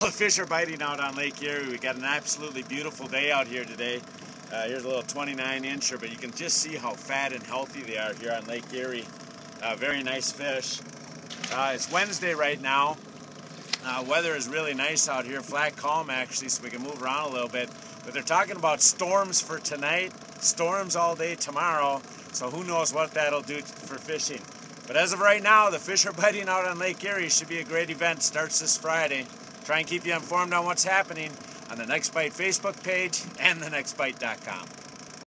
The fish are biting out on Lake Erie. We got an absolutely beautiful day out here today. Uh, here's a little 29 incher, but you can just see how fat and healthy they are here on Lake Erie. Uh, very nice fish. Uh, it's Wednesday right now. Uh, weather is really nice out here, flat calm actually, so we can move around a little bit. But they're talking about storms for tonight, storms all day tomorrow, so who knows what that'll do for fishing. But as of right now, the fish are biting out on Lake Erie. Should be a great event. Starts this Friday. Try and keep you informed on what's happening on the Next Bite Facebook page and thenextbite.com.